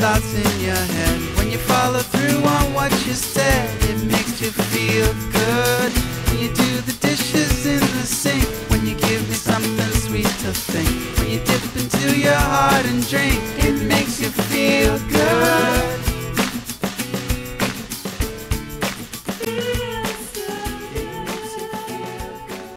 thoughts in your head. When you follow through on what you said, it makes you feel good. When you do the dishes in the sink, when you give me something sweet to think, when you dip into your heart and drink.